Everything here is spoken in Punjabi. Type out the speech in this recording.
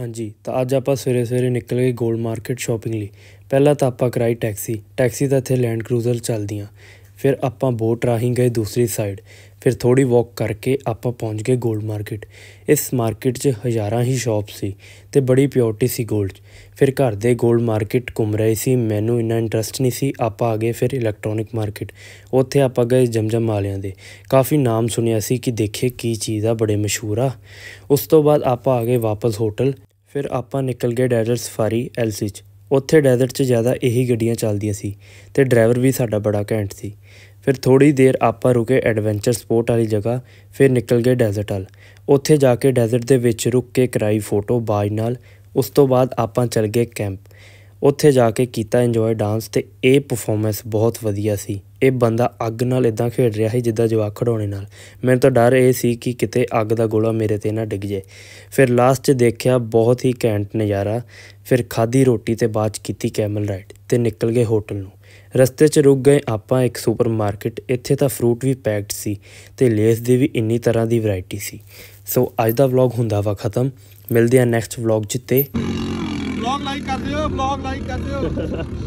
ਹਾਂਜੀ, ਤਾਂ ਅੱਜ ਆਪਾਂ ਸਵੇਰੇ ਸਵੇਰੇ ਨਿਕਲ ਗਏ ਗੋਲਡ ਮਾਰਕੀਟ ਸ਼ਾਪਿੰਗ ਲਈ। ਪਹਿਲਾਂ ਤਾਂ ਆਪਾਂ ਕਰਾਈ ਟੈਕਸੀ ਟੈਕਸੀ ਤਾਂ ਇੱਥੇ ਲੈਂਡ ਕਰੂਜ਼ਰ ਚੱਲਦੀਆਂ। ਫਿਰ ਆਪਾਂ ਬੋਟ ਰਾਹੀਂ ਗਏ ਦੂਸਰੀ ਸਾਈਡ ਫਿਰ ਥੋੜੀ ਵਾਕ ਕਰਕੇ ਆਪਾਂ ਪਹੁੰਚ ਗਏ ਗੋਲਡ ਮਾਰਕੀਟ ਇਸ ਮਾਰਕੀਟ 'ਚ ਹਜ਼ਾਰਾਂ ਹੀ ਸ਼ਾਪ ਸੀ ਤੇ ਬੜੀ ਪਿਓਰਟੀ ਸੀ ਗੋਲਡ 'ਚ। ਫਿਰ ਘਰ ਦੇ ਗੋਲਡ ਮਾਰਕੀਟ ਘੁੰਮ ਰਹੇ ਸੀ। ਮੈਨੂੰ ਇੰਨਾ ਇੰਟਰਸਟ ਨਹੀਂ ਸੀ। ਆਪਾਂ ਆ ਗਏ ਫਿਰ ਇਲੈਕਟ੍ਰੋਨਿਕ ਮਾਰਕੀਟ ਉੱਥੇ ਆਪਾਂ ਗਏ ਜਮਜਮ ਵਾਲਿਆਂ ਦੇ। ਕਾਫੀ ਨਾਮ ਸੁਣਿਆ ਸੀ ਕਿ ਦੇਖੇ ਕੀ ਚੀਜ਼ ਆ, ਬੜੇ ਮਸ਼ਹੂਰ ਆ। ਉਸ ਤੋਂ ਬਾਅਦ ਆਪਾਂ ਆ ਗਏ ਵਾਪਸ ਹੋਟਲ ਫਿਰ ਆਪਾਂ ਨਿਕਲ ਗਏ ਡੈਜ਼ਰਟ ਸਫਾਰੀ ਐਲਸੀ 'ਚ। ਉੱਥੇ ਡੈਜ਼ਰਟ 'ਚ ਜ਼ਿਆਦਾ ਇਹੀ ਗੱਡੀਆਂ ਚੱਲਦੀਆਂ ਸੀ ਤੇ ਡਰਾਈਵਰ ਵੀ ਸਾਡਾ ਬੜਾ ਘੈਂਟ ਸੀ। ਫਿਰ ਥੋੜੀ ਦੇਰ ਆਪਾਂ ਰੁਕੇ ਐਡਵੈਂਚਰ ਸਪੋਰਟ ਵਾਲੀ ਜਗ੍ਹਾ, ਫਿਰ ਨਿਕਲ ਗਏ ਡੈਜ਼ਰਟ ਵੱਲ। ਉੱਥੇ ਜਾ ਕੇ ਡੈਜ਼ਰਟ ਦੇ ਵਿੱਚ ਰੁਕ ਕੇ ਕਰਾਈ ਫੋਟੋ ਬਾਜ ਨਾਲ। ਉਸ ਤੋਂ ਬਾਅਦ ਆਪਾਂ ਚੱਲ ਗਏ ਕੈਂਪ। ਉੱਥੇ ਜਾ ਕੇ ਕੀਤਾ ਇੰਜੋਏ ਡਾਂਸ ਤੇ ਇਹ ਪਰਫਾਰਮੈਂਸ ਬਹੁਤ ਵਧੀਆ ਸੀ। ਇਹ ਬੰਦਾ ਅੱਗ ਨਾਲ ਇਦਾਂ ਖੇਡ ਰਿਹਾ ਸੀ ਜਿੱਦਾਂ ਜਵਾਕ ਖੜਾਉਣੇ ਨਾਲ। ਮੈਨੂੰ ਤਾਂ ਡਰ ਇਹ ਸੀ ਕਿ ਕਿਤੇ ਅੱਗ ਦਾ ਗੋਲਾ ਮੇਰੇ ਤੇ ਨਾ ਡਿੱਗ ਜਾਏ। ਫਿਰ ਲਾਸਟ 'ਚ ਦੇਖਿਆ ਬਹੁਤ ਹੀ ਘੈਂਟ ਨਜ਼ਾਰਾ। ਫਿਰ ਖਾਦੀ ਰੋਟੀ ਤੇ ਬਾਅਦ 'ਚ ਕੀਤੀ ਕੈਮਲ ਰਾਈਡ ਤੇ ਨਿਕਲ ਗਏ ਹੋਟਲ ਨੂੰ। ਰਸਤੇ 'ਚ ਰੁਕ ਗਏ ਆਪਾਂ ਇੱਕ ਸੁਪਰ ਮਾਰਕੀਟ ਇੱਥੇ ਤਾਂ ਫਰੂਟ ਵੀ ਪੈਕਡ ਸੀ ਤੇ ਲੇਸ ਦੀ ਵੀ ਇੰਨੀ ਤਰ੍ਹਾਂ ਦੀ ਵੈਰਾਈਟੀ ਸੀ। ਸੋ ਅੱਜ ਦਾ ਵਲੌਗ ਹੁੰਦਾ ਵਾ ਖਤਮ। ਮਿਲਦੇ ਆ ਨੈਕਸਟ ਵਲੌਗ 'ਚ ਤੇ। ਵਲੌਗ ਲਾਈਕ ਕਰ ਦਿਓ ਵਲੌਗ ਲਾਈਕ ਕਰ ਦਿਓ।